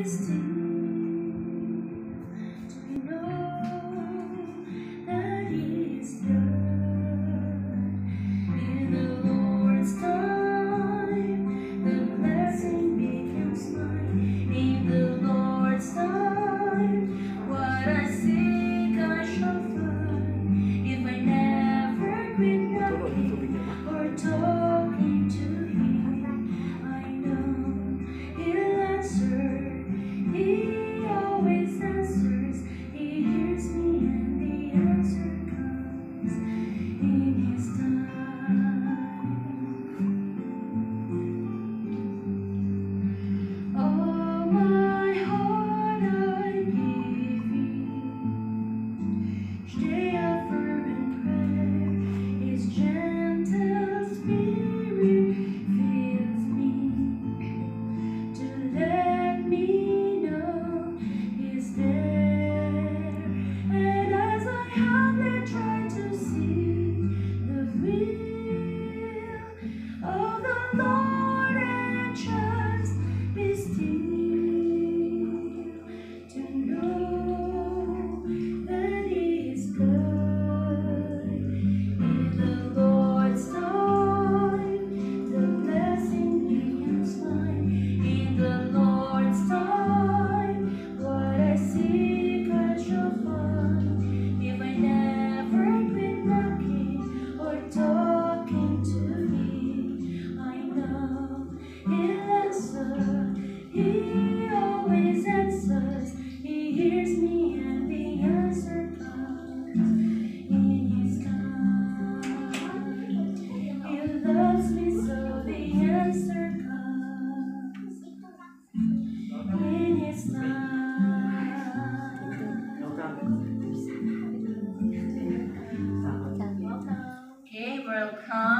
is to loves me, so the answer comes in His mind. Okay, welcome.